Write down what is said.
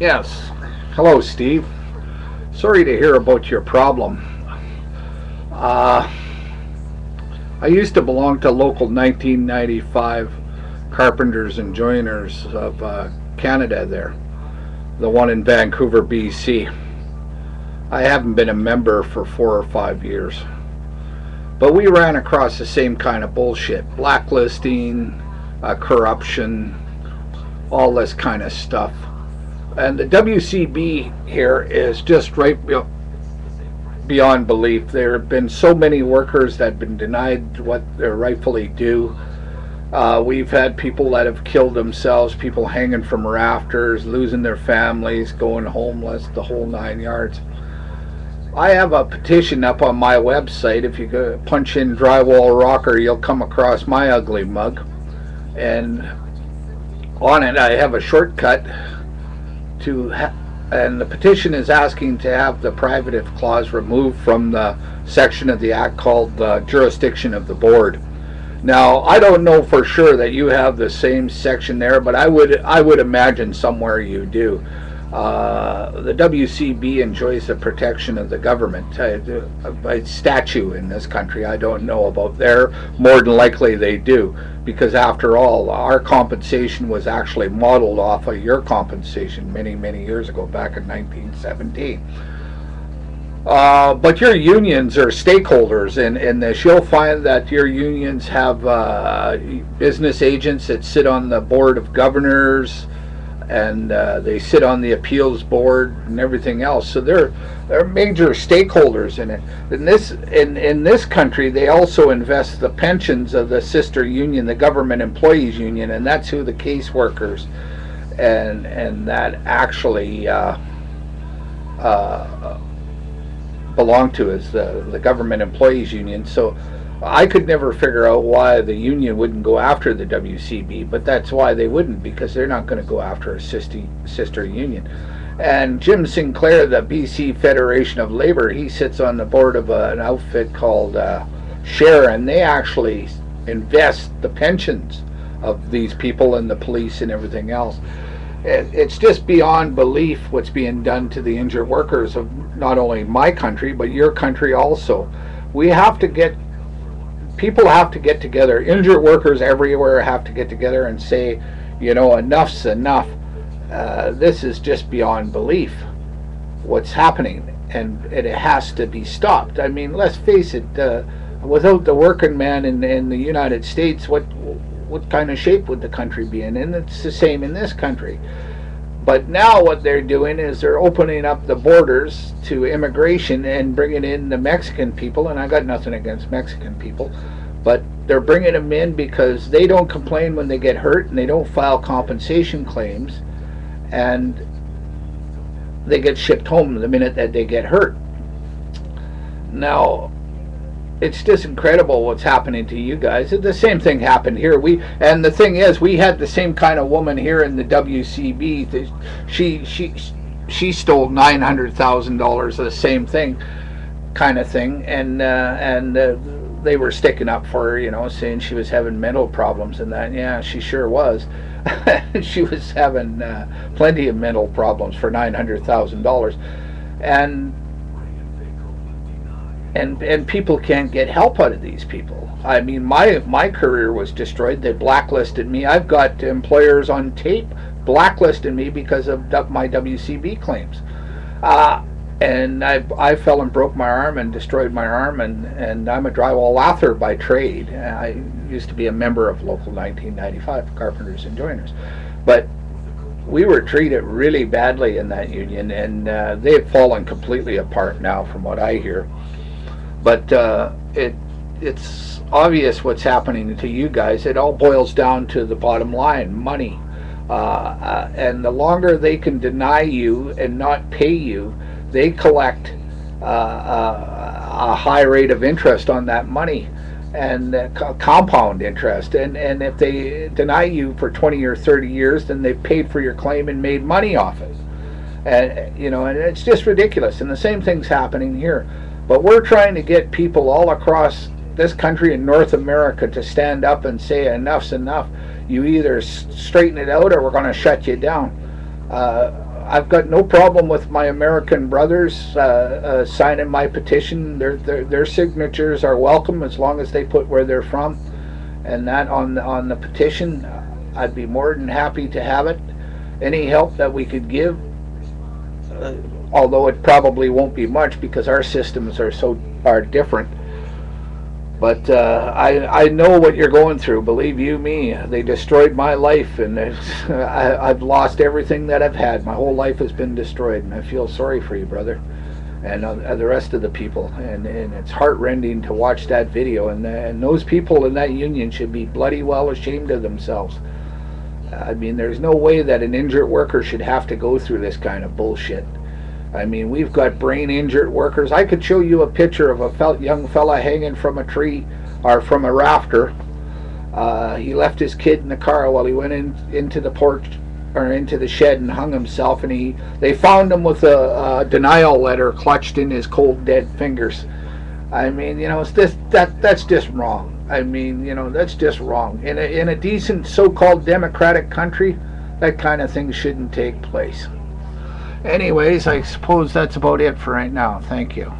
Yes. Hello, Steve. Sorry to hear about your problem. Uh, I used to belong to local 1995 Carpenters and Joiners of uh, Canada there, the one in Vancouver, BC. I haven't been a member for four or five years. But we ran across the same kind of bullshit blacklisting, uh, corruption, all this kind of stuff. And the WCB here is just right beyond belief. There have been so many workers that have been denied what they're rightfully due. Uh, we've had people that have killed themselves, people hanging from rafters, losing their families, going homeless, the whole nine yards. I have a petition up on my website. If you go punch in drywall rocker, you'll come across my ugly mug. And on it, I have a shortcut to, and the petition is asking to have the privative clause removed from the section of the act called the jurisdiction of the board. Now, I don't know for sure that you have the same section there, but I would I would imagine somewhere you do. Uh, the WCB enjoys the protection of the government uh, by statute in this country. I don't know about there. More than likely they do, because after all, our compensation was actually modeled off of your compensation many, many years ago, back in 1917. Uh, but your unions are stakeholders in, in this. You'll find that your unions have uh, business agents that sit on the board of governors, and uh, they sit on the appeals board and everything else. So they're they're major stakeholders in it. In this in in this country, they also invest the pensions of the sister union, the government employees union, and that's who the caseworkers and and that actually uh, uh, belong to is the the government employees union. So I could never figure out why the union wouldn't go after the WCB, but that's why they wouldn't because they're not going to go after a sister, sister union. And Jim Sinclair, the BC Federation of Labor, he sits on the board of an outfit called uh, Share, and they actually invest the pensions of these people and the police and everything else. It, it's just beyond belief what's being done to the injured workers of not only my country, but your country also. We have to get people have to get together. Injured workers everywhere have to get together and say, you know, enough's enough. Uh, this is just beyond belief. What's happening, and, and, it has to be stopped. I mean, let's face it. Uh, without the working man in, in the United States, what what kind of shape would the country be in? And it's the same in this country. But now what they're doing is they're opening up the borders to immigration and bringing in the Mexican people. And I got nothing against Mexican people, but they're bringing them in because they don't complain when they get hurt and they don't file compensation claims, and they get shipped home the minute that they get hurt. Now, it's just incredible what's happening to you guys. The same thing happened here. We and the thing is, we had the same kind of woman here in the WCB. She she she stole nine hundred thousand dollars. The same thing, kind of thing, and uh, and. Uh, they were sticking up for her, you know, saying she was having mental problems and that. Yeah, she sure was. she was having uh, plenty of mental problems for nine hundred thousand dollars, and and and people can't get help out of these people. I mean, my my career was destroyed. They blacklisted me. I've got employers on tape blacklisting me because of my WCB claims. Uh, and I, I fell and broke my arm and destroyed my arm, and, and I'm a drywall lather by trade. I used to be a member of Local 1995, Carpenters and Joiners. But we were treated really badly in that union, and uh, they've fallen completely apart now, from what I hear. But uh, it it's obvious what's happening to you guys. It all boils down to the bottom line, money. Uh, uh, and the longer they can deny you and not pay you, they collect uh, uh, a high rate of interest on that money and compound interest. And, and if they deny you for 20 or 30 years, then they've paid for your claim and made money off it. And, you know, and it's just ridiculous. And the same thing's happening here. But we're trying to get people all across this country in North America to stand up and say enough's enough. You either straighten it out or we're going to shut you down. Uh, I've got no problem with my American brothers uh, uh, signing my petition. Their, their their signatures are welcome as long as they put where they're from, and that on the, on the petition, I'd be more than happy to have it. Any help that we could give, uh, although it probably won't be much because our systems are so are different. But uh, I I know what you're going through. Believe you me, they destroyed my life, and I, I've lost everything that I've had. My whole life has been destroyed, and I feel sorry for you, brother, and uh, the rest of the people. And, and it's heartrending to watch that video. And and those people in that union should be bloody well ashamed of themselves. I mean, there's no way that an injured worker should have to go through this kind of bullshit. I mean, we've got brain injured workers. I could show you a picture of a fel- young fella hanging from a tree or from a rafter. Uh, he left his kid in the car while he went in into the porch or into the shed and hung himself. And he they found him with a, a denial letter clutched in his cold dead fingers. I mean, you know, it's this that that's just wrong. I mean, you know, that's just wrong. In a in a decent so-called democratic country, that kind of thing shouldn't take place. Anyways, I suppose that's about it for right now. Thank you.